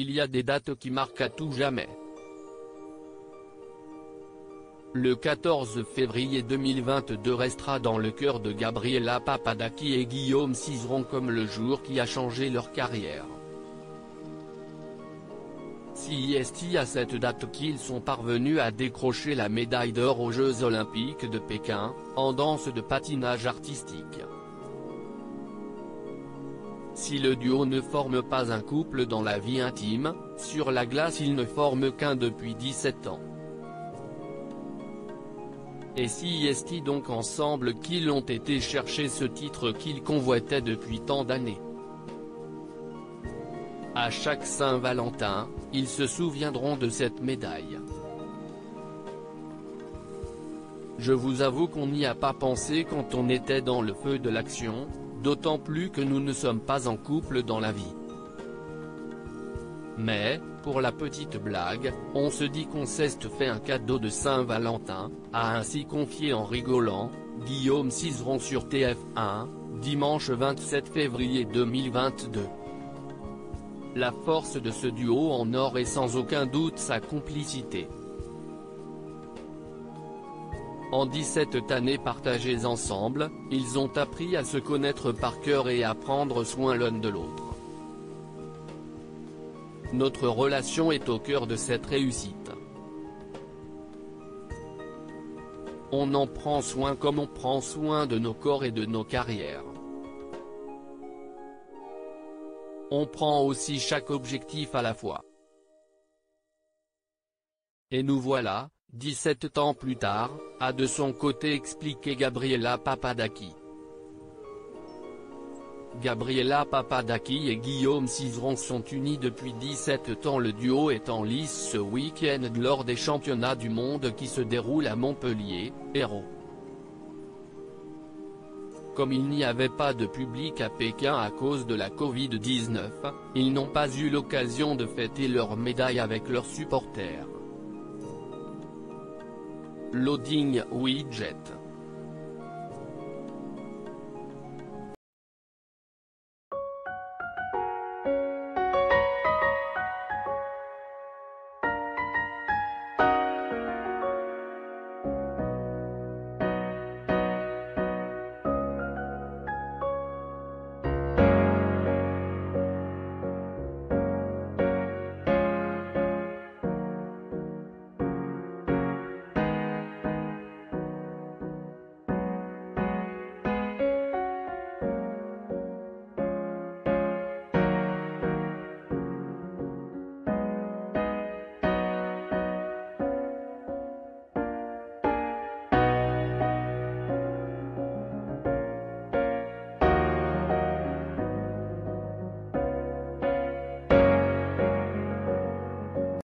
il y a des dates qui marquent à tout jamais. Le 14 février 2022 restera dans le cœur de Gabriela Papadaki et Guillaume Cizeron comme le jour qui a changé leur carrière. Si est à cette date qu'ils sont parvenus à décrocher la médaille d'or aux Jeux Olympiques de Pékin, en danse de patinage artistique? Si le duo ne forme pas un couple dans la vie intime, sur la glace ils ne forment qu'un depuis 17 ans. Et si est donc ensemble qu'ils ont été chercher ce titre qu'ils convoitaient depuis tant d'années À chaque Saint-Valentin, ils se souviendront de cette médaille. Je vous avoue qu'on n'y a pas pensé quand on était dans le feu de l'action, d'autant plus que nous ne sommes pas en couple dans la vie. Mais, pour la petite blague, on se dit qu'on s'est fait un cadeau de Saint-Valentin, a ainsi confié en rigolant, Guillaume Cizeron sur TF1, dimanche 27 février 2022. La force de ce duo en or est sans aucun doute sa complicité. En 17 années partagées ensemble, ils ont appris à se connaître par cœur et à prendre soin l'un de l'autre. Notre relation est au cœur de cette réussite. On en prend soin comme on prend soin de nos corps et de nos carrières. On prend aussi chaque objectif à la fois. Et nous voilà, 17 ans plus tard, a de son côté expliqué Gabriela Papadaki. Gabriela Papadaki et Guillaume Cizeron sont unis depuis 17 ans le duo est en lice ce week-end lors des championnats du monde qui se déroulent à Montpellier, Hérault. Comme il n'y avait pas de public à Pékin à cause de la Covid-19, ils n'ont pas eu l'occasion de fêter leur médaille avec leurs supporters. Loading Widget